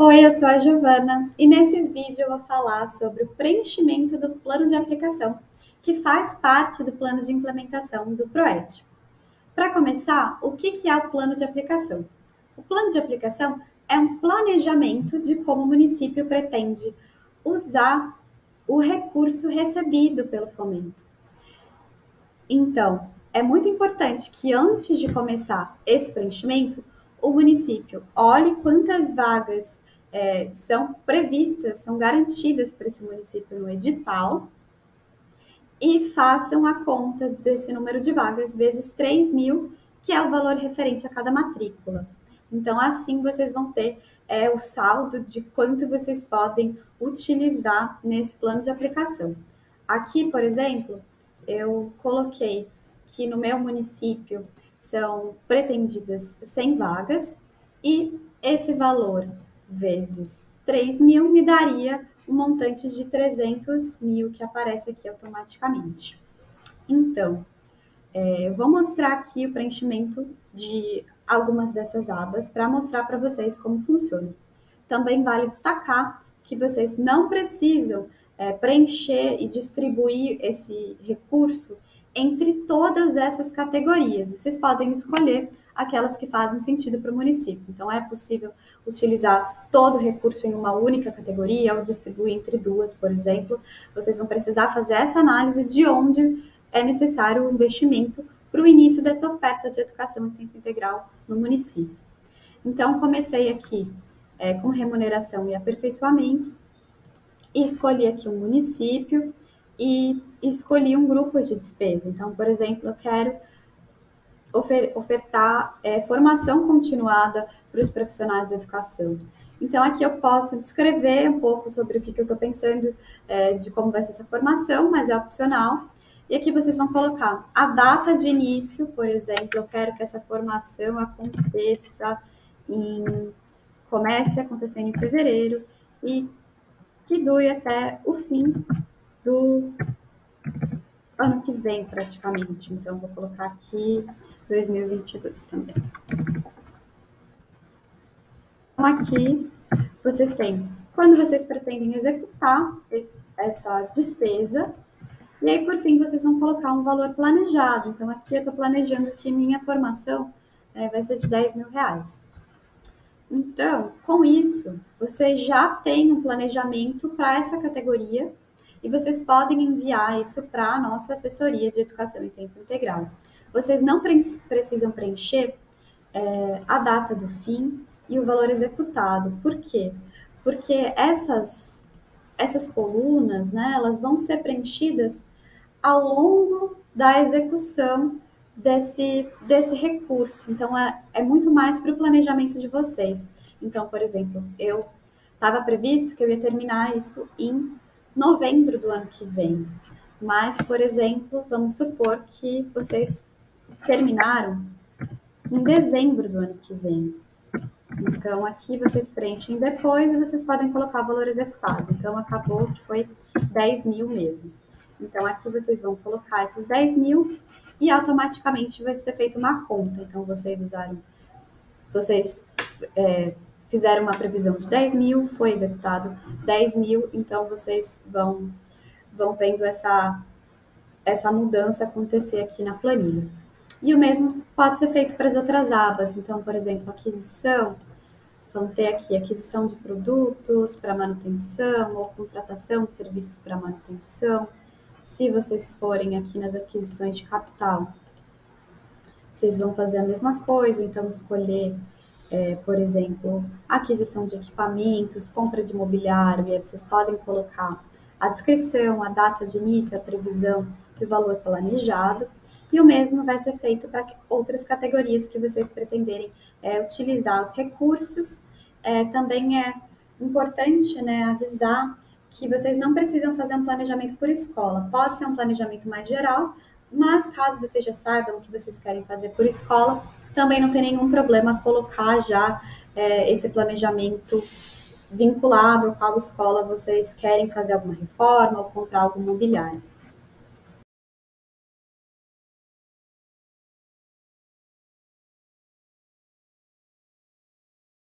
Oi, eu sou a Giovana e nesse vídeo eu vou falar sobre o preenchimento do plano de aplicação, que faz parte do plano de implementação do PROED. Para começar, o que é o plano de aplicação? O plano de aplicação é um planejamento de como o município pretende usar o recurso recebido pelo fomento. Então, é muito importante que antes de começar esse preenchimento, o município olhe quantas vagas é, são previstas, são garantidas para esse município no edital e façam a conta desse número de vagas vezes 3 mil, que é o valor referente a cada matrícula. Então, assim vocês vão ter é, o saldo de quanto vocês podem utilizar nesse plano de aplicação. Aqui, por exemplo, eu coloquei que no meu município são pretendidas 100 vagas e esse valor vezes 3 mil me daria um montante de 300 mil que aparece aqui automaticamente. Então, é, eu vou mostrar aqui o preenchimento de algumas dessas abas para mostrar para vocês como funciona. Também vale destacar que vocês não precisam é, preencher e distribuir esse recurso entre todas essas categorias. Vocês podem escolher aquelas que fazem sentido para o município. Então, é possível utilizar todo o recurso em uma única categoria ou distribuir entre duas, por exemplo. Vocês vão precisar fazer essa análise de onde é necessário o investimento para o início dessa oferta de educação em tempo integral no município. Então, comecei aqui é, com remuneração e aperfeiçoamento, e escolhi aqui um município e escolhi um grupo de despesa. Então, por exemplo, eu quero ofertar é, formação continuada para os profissionais da educação. Então, aqui eu posso descrever um pouco sobre o que, que eu estou pensando é, de como vai ser essa formação, mas é opcional. E aqui vocês vão colocar a data de início, por exemplo, eu quero que essa formação aconteça em comece acontecendo em fevereiro e que dure até o fim do ano que vem, praticamente. Então, vou colocar aqui 2022 também. Então, aqui vocês têm quando vocês pretendem executar essa despesa. E aí, por fim, vocês vão colocar um valor planejado. Então, aqui eu estou planejando que minha formação é, vai ser de 10 mil reais. Então, com isso, você já tem um planejamento para essa categoria e vocês podem enviar isso para a nossa assessoria de educação em tempo integral. Vocês não pre precisam preencher é, a data do fim e o valor executado. Por quê? Porque essas, essas colunas, né, elas vão ser preenchidas ao longo da execução desse, desse recurso. Então, é, é muito mais para o planejamento de vocês. Então, por exemplo, eu estava previsto que eu ia terminar isso em novembro do ano que vem. Mas, por exemplo, vamos supor que vocês terminaram em dezembro do ano que vem. Então, aqui vocês preenchem depois e vocês podem colocar o valor executado. Então, acabou que foi 10 mil mesmo. Então, aqui vocês vão colocar esses 10 mil e automaticamente vai ser feita uma conta. Então, vocês usaram, vocês é, fizeram uma previsão de 10 mil, foi executado 10 mil, então vocês vão, vão vendo essa, essa mudança acontecer aqui na planilha. E o mesmo pode ser feito para as outras abas, então, por exemplo, aquisição, vão ter aqui aquisição de produtos para manutenção ou contratação de serviços para manutenção. Se vocês forem aqui nas aquisições de capital, vocês vão fazer a mesma coisa, então escolher é, por exemplo, aquisição de equipamentos, compra de mobiliário, e aí vocês podem colocar a descrição, a data de início, a previsão e o valor planejado. E o mesmo vai ser feito para outras categorias que vocês pretenderem é, utilizar os recursos. É, também é importante né, avisar que vocês não precisam fazer um planejamento por escola. Pode ser um planejamento mais geral, mas caso vocês já saibam o que vocês querem fazer por escola, também não tem nenhum problema colocar já é, esse planejamento vinculado a qual escola vocês querem fazer alguma reforma ou comprar algum mobiliário.